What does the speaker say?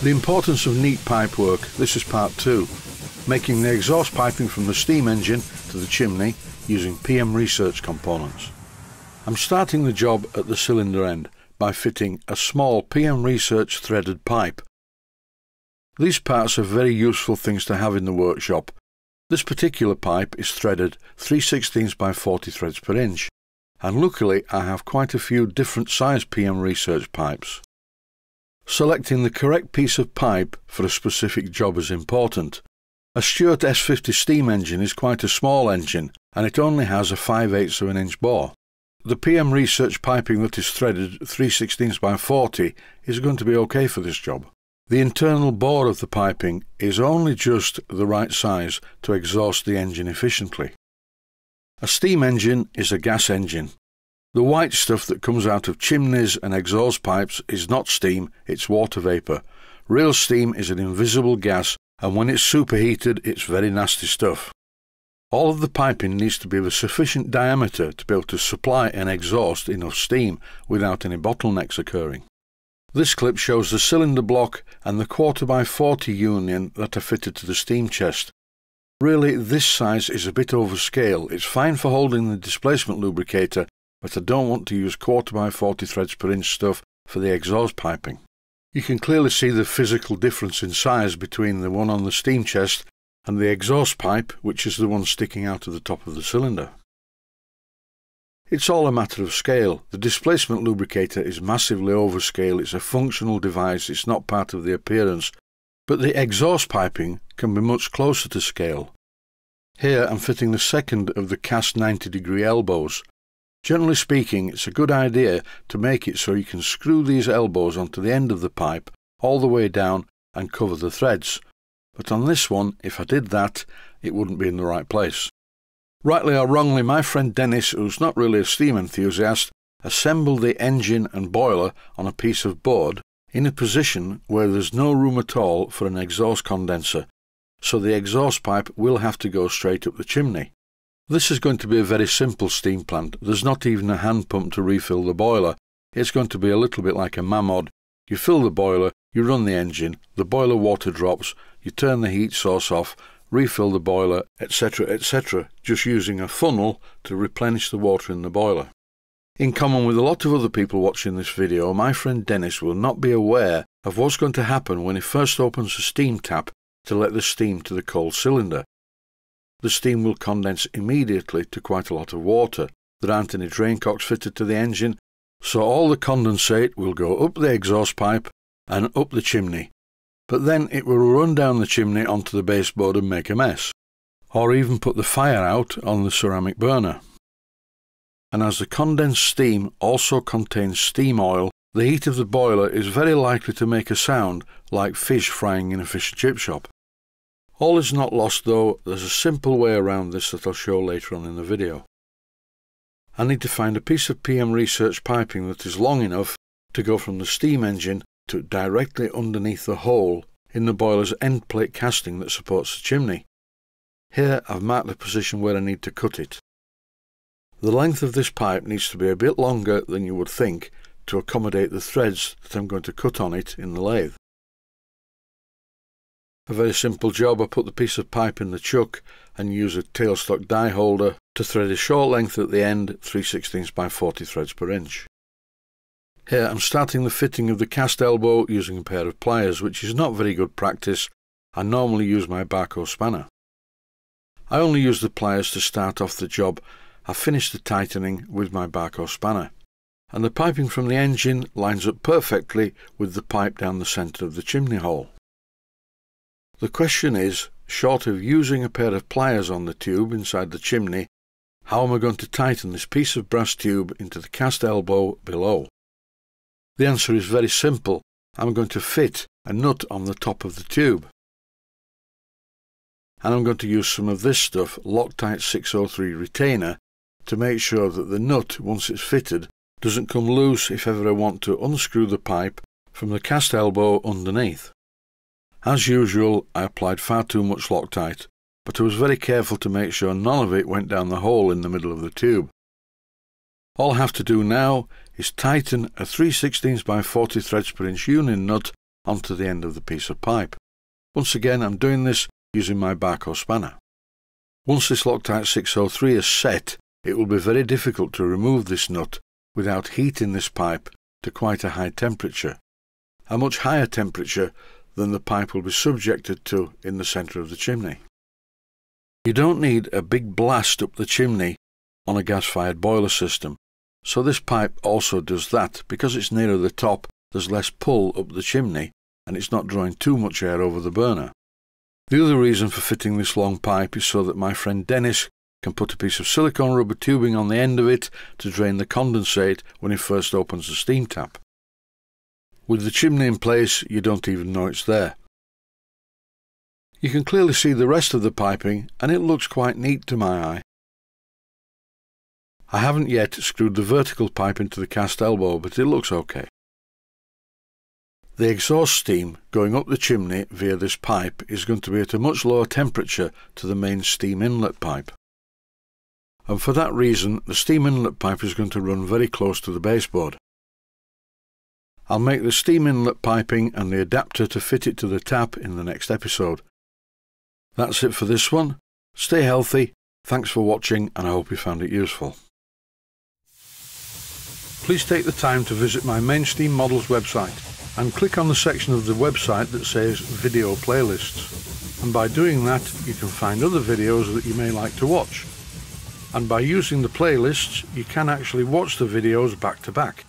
The importance of neat pipe work, this is part 2, making the exhaust piping from the steam engine to the chimney using PM Research components. I'm starting the job at the cylinder end by fitting a small PM Research threaded pipe. These parts are very useful things to have in the workshop. This particular pipe is threaded 3 16 by 40 threads per inch, and luckily I have quite a few different size PM Research pipes. Selecting the correct piece of pipe for a specific job is important. A Stuart S50 steam engine is quite a small engine and it only has a 5 8 of an inch bore. The PM Research piping that is threaded 3 16 by 40 is going to be okay for this job. The internal bore of the piping is only just the right size to exhaust the engine efficiently. A steam engine is a gas engine the white stuff that comes out of chimneys and exhaust pipes is not steam, it's water vapour. Real steam is an invisible gas, and when it's superheated, it's very nasty stuff. All of the piping needs to be of a sufficient diameter to be able to supply and exhaust enough steam without any bottlenecks occurring. This clip shows the cylinder block and the quarter by 40 union that are fitted to the steam chest. Really, this size is a bit overscale. It's fine for holding the displacement lubricator, but I don't want to use quarter by 40 threads per inch stuff for the exhaust piping. You can clearly see the physical difference in size between the one on the steam chest and the exhaust pipe, which is the one sticking out of the top of the cylinder. It's all a matter of scale. The displacement lubricator is massively overscale. It's a functional device. It's not part of the appearance. But the exhaust piping can be much closer to scale. Here I'm fitting the second of the cast 90 degree elbows. Generally speaking, it's a good idea to make it so you can screw these elbows onto the end of the pipe all the way down and cover the threads. But on this one, if I did that, it wouldn't be in the right place. Rightly or wrongly, my friend Dennis, who's not really a steam enthusiast, assembled the engine and boiler on a piece of board in a position where there's no room at all for an exhaust condenser, so the exhaust pipe will have to go straight up the chimney. This is going to be a very simple steam plant. There's not even a hand pump to refill the boiler. It's going to be a little bit like a Mamod. You fill the boiler, you run the engine, the boiler water drops, you turn the heat source off, refill the boiler, etc., etc., just using a funnel to replenish the water in the boiler. In common with a lot of other people watching this video, my friend Dennis will not be aware of what's going to happen when he first opens the steam tap to let the steam to the cold cylinder the steam will condense immediately to quite a lot of water. There aren't any drain cocks fitted to the engine, so all the condensate will go up the exhaust pipe and up the chimney. But then it will run down the chimney onto the baseboard and make a mess, or even put the fire out on the ceramic burner. And as the condensed steam also contains steam oil, the heat of the boiler is very likely to make a sound like fish frying in a fish and chip shop. All is not lost though, there's a simple way around this that I'll show later on in the video. I need to find a piece of PM Research piping that is long enough to go from the steam engine to directly underneath the hole in the boiler's end plate casting that supports the chimney. Here I've marked the position where I need to cut it. The length of this pipe needs to be a bit longer than you would think to accommodate the threads that I'm going to cut on it in the lathe. A very simple job, I put the piece of pipe in the chuck and use a tailstock die holder to thread a short length at the end, 3 16 by 40 threads per inch. Here I'm starting the fitting of the cast elbow using a pair of pliers, which is not very good practice. I normally use my Bahco spanner. I only use the pliers to start off the job. I finish the tightening with my Bahco spanner. And the piping from the engine lines up perfectly with the pipe down the centre of the chimney hole. The question is, short of using a pair of pliers on the tube inside the chimney, how am I going to tighten this piece of brass tube into the cast elbow below? The answer is very simple. I'm going to fit a nut on the top of the tube. And I'm going to use some of this stuff, Loctite 603 retainer, to make sure that the nut, once it's fitted, doesn't come loose if ever I want to unscrew the pipe from the cast elbow underneath. As usual, I applied far too much Loctite, but I was very careful to make sure none of it went down the hole in the middle of the tube. All I have to do now is tighten a 3 16 by 40 threads per inch union nut onto the end of the piece of pipe. Once again, I'm doing this using my Bahco spanner. Once this Loctite 603 is set, it will be very difficult to remove this nut without heating this pipe to quite a high temperature, a much higher temperature than the pipe will be subjected to in the centre of the chimney. You don't need a big blast up the chimney on a gas-fired boiler system, so this pipe also does that. Because it's nearer the top, there's less pull up the chimney and it's not drawing too much air over the burner. The other reason for fitting this long pipe is so that my friend Dennis can put a piece of silicone rubber tubing on the end of it to drain the condensate when he first opens the steam tap. With the chimney in place, you don't even know it's there. You can clearly see the rest of the piping and it looks quite neat to my eye. I haven't yet screwed the vertical pipe into the cast elbow, but it looks okay. The exhaust steam going up the chimney via this pipe is going to be at a much lower temperature to the main steam inlet pipe. And for that reason, the steam inlet pipe is going to run very close to the baseboard. I'll make the steam inlet piping and the adapter to fit it to the tap in the next episode. That's it for this one. Stay healthy, thanks for watching and I hope you found it useful. Please take the time to visit my Mainsteam Models website and click on the section of the website that says Video Playlists. And by doing that, you can find other videos that you may like to watch. And by using the playlists, you can actually watch the videos back to back.